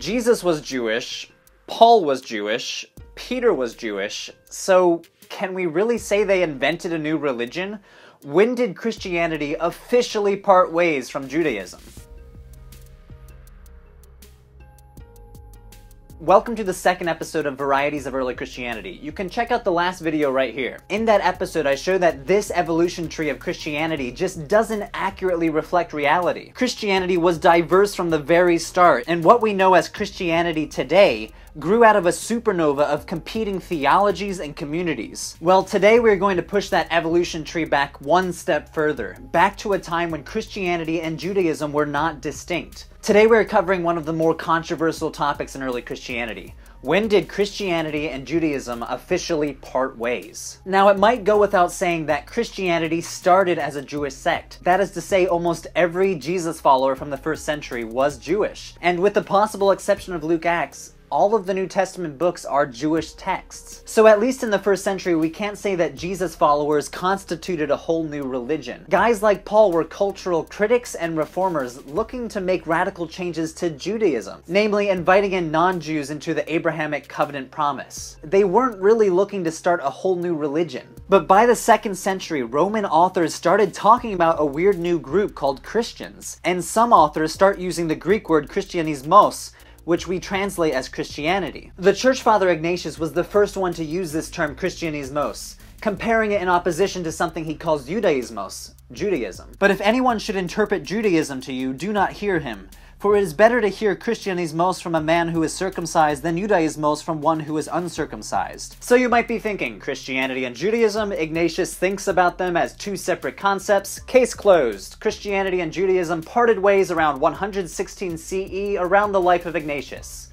Jesus was Jewish, Paul was Jewish, Peter was Jewish, so can we really say they invented a new religion? When did Christianity officially part ways from Judaism? Welcome to the second episode of Varieties of Early Christianity. You can check out the last video right here. In that episode, I show that this evolution tree of Christianity just doesn't accurately reflect reality. Christianity was diverse from the very start, and what we know as Christianity today grew out of a supernova of competing theologies and communities. Well, today we're going to push that evolution tree back one step further, back to a time when Christianity and Judaism were not distinct. Today we're covering one of the more controversial topics in early Christianity. When did Christianity and Judaism officially part ways? Now, it might go without saying that Christianity started as a Jewish sect. That is to say, almost every Jesus follower from the first century was Jewish. And with the possible exception of Luke Acts, all of the New Testament books are Jewish texts. So at least in the first century, we can't say that Jesus followers constituted a whole new religion. Guys like Paul were cultural critics and reformers looking to make radical changes to Judaism, namely inviting in non-Jews into the Abrahamic covenant promise. They weren't really looking to start a whole new religion. But by the second century, Roman authors started talking about a weird new group called Christians, and some authors start using the Greek word Christianismos which we translate as Christianity. The church father Ignatius was the first one to use this term Christianismos, comparing it in opposition to something he calls Judaismos, Judaism. But if anyone should interpret Judaism to you, do not hear him, for it is better to hear Christianismos from a man who is circumcised than Judaismos from one who is uncircumcised. So you might be thinking, Christianity and Judaism, Ignatius thinks about them as two separate concepts. Case closed. Christianity and Judaism parted ways around 116 CE around the life of Ignatius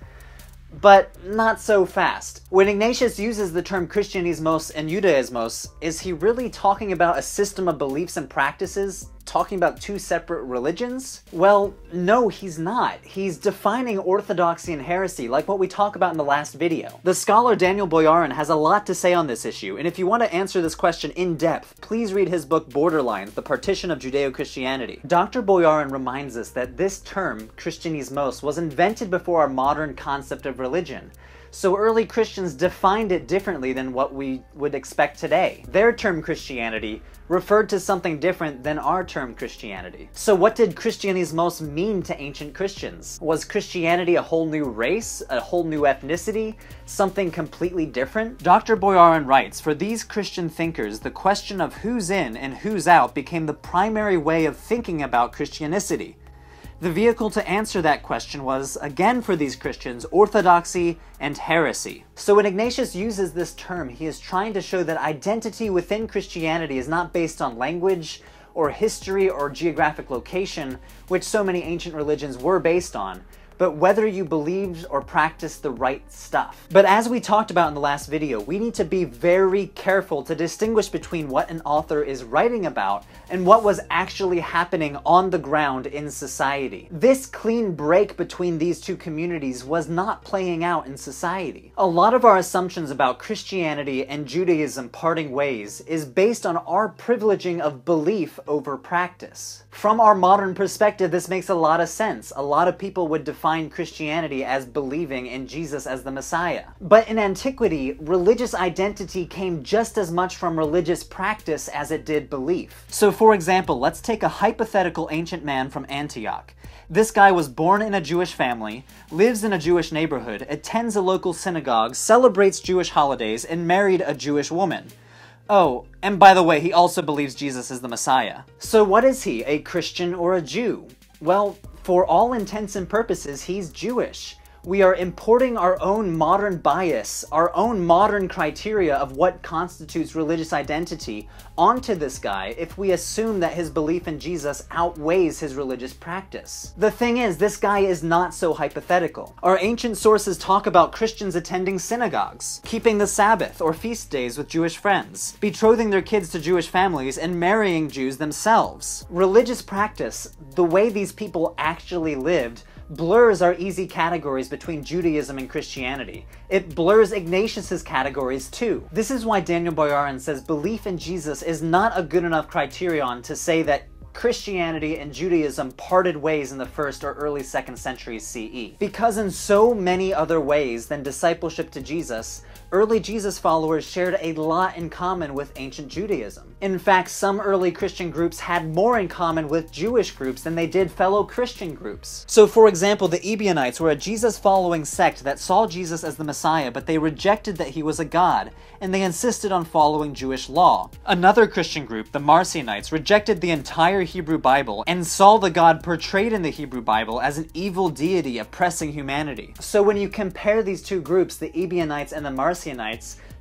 but not so fast. When Ignatius uses the term Christianismos and Judaismos, is he really talking about a system of beliefs and practices talking about two separate religions? Well, no, he's not. He's defining orthodoxy and heresy, like what we talk about in the last video. The scholar Daniel Boyarin has a lot to say on this issue, and if you want to answer this question in depth, please read his book Borderlines, The Partition of Judeo-Christianity. Dr. Boyarin reminds us that this term, Christianismos, was invented before our modern concept of religion. So early Christians defined it differently than what we would expect today. Their term Christianity referred to something different than our term Christianity. So what did Christianismos mean to ancient Christians? Was Christianity a whole new race, a whole new ethnicity, something completely different? Dr. Boyarin writes, for these Christian thinkers, the question of who's in and who's out became the primary way of thinking about Christianicity. The vehicle to answer that question was, again for these Christians, orthodoxy and heresy. So when Ignatius uses this term, he is trying to show that identity within Christianity is not based on language, or history, or geographic location, which so many ancient religions were based on, but whether you believed or practiced the right stuff. But as we talked about in the last video, we need to be very careful to distinguish between what an author is writing about and what was actually happening on the ground in society. This clean break between these two communities was not playing out in society. A lot of our assumptions about Christianity and Judaism parting ways is based on our privileging of belief over practice. From our modern perspective, this makes a lot of sense. A lot of people would define define Christianity as believing in Jesus as the Messiah. But in antiquity, religious identity came just as much from religious practice as it did belief. So for example, let's take a hypothetical ancient man from Antioch. This guy was born in a Jewish family, lives in a Jewish neighborhood, attends a local synagogue, celebrates Jewish holidays, and married a Jewish woman. Oh, and by the way, he also believes Jesus is the Messiah. So what is he, a Christian or a Jew? Well, for all intents and purposes, he's Jewish we are importing our own modern bias, our own modern criteria of what constitutes religious identity onto this guy if we assume that his belief in Jesus outweighs his religious practice. The thing is, this guy is not so hypothetical. Our ancient sources talk about Christians attending synagogues, keeping the Sabbath or feast days with Jewish friends, betrothing their kids to Jewish families, and marrying Jews themselves. Religious practice, the way these people actually lived, blurs our easy categories between Judaism and Christianity. It blurs Ignatius's categories too. This is why Daniel Boyarin says belief in Jesus is not a good enough criterion to say that Christianity and Judaism parted ways in the first or early second centuries CE. Because in so many other ways than discipleship to Jesus, early Jesus followers shared a lot in common with ancient Judaism. In fact, some early Christian groups had more in common with Jewish groups than they did fellow Christian groups. So, for example, the Ebionites were a Jesus following sect that saw Jesus as the Messiah, but they rejected that he was a god, and they insisted on following Jewish law. Another Christian group, the Marcionites, rejected the entire Hebrew Bible and saw the God portrayed in the Hebrew Bible as an evil deity oppressing humanity. So when you compare these two groups, the Ebionites and the Marcionites,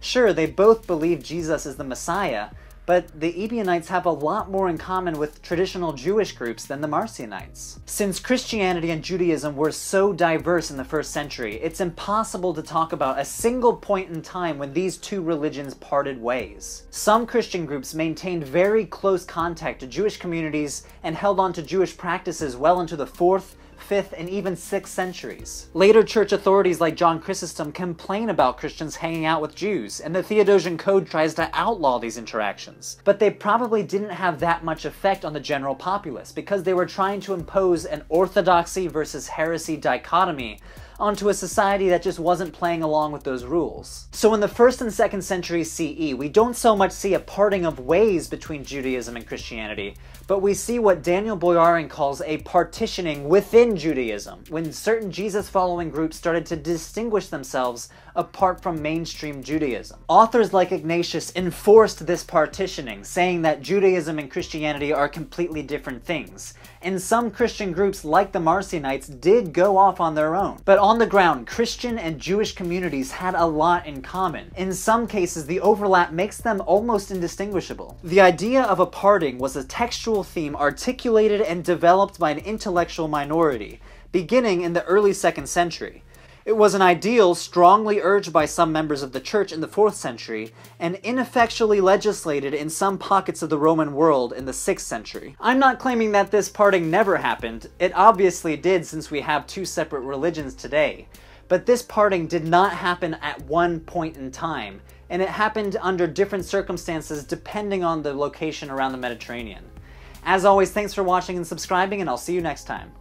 sure, they both believe Jesus is the Messiah, but the Ebionites have a lot more in common with traditional Jewish groups than the Marcionites. Since Christianity and Judaism were so diverse in the first century, it's impossible to talk about a single point in time when these two religions parted ways. Some Christian groups maintained very close contact to Jewish communities and held on to Jewish practices well into the 4th, 5th, and even 6th centuries. Later church authorities like John Chrysostom complain about Christians hanging out with Jews, and the Theodosian Code tries to outlaw these interactions. But they probably didn't have that much effect on the general populace, because they were trying to impose an orthodoxy versus heresy dichotomy onto a society that just wasn't playing along with those rules. So in the first and second century CE, we don't so much see a parting of ways between Judaism and Christianity, but we see what Daniel Boyarin calls a partitioning within Judaism, when certain Jesus following groups started to distinguish themselves apart from mainstream Judaism. Authors like Ignatius enforced this partitioning, saying that Judaism and Christianity are completely different things. And some Christian groups, like the Marcionites, did go off on their own. But on the ground, Christian and Jewish communities had a lot in common. In some cases, the overlap makes them almost indistinguishable. The idea of a parting was a textual theme articulated and developed by an intellectual minority, beginning in the early second century. It was an ideal strongly urged by some members of the church in the 4th century, and ineffectually legislated in some pockets of the Roman world in the 6th century. I'm not claiming that this parting never happened, it obviously did since we have two separate religions today. But this parting did not happen at one point in time, and it happened under different circumstances depending on the location around the Mediterranean. As always, thanks for watching and subscribing, and I'll see you next time.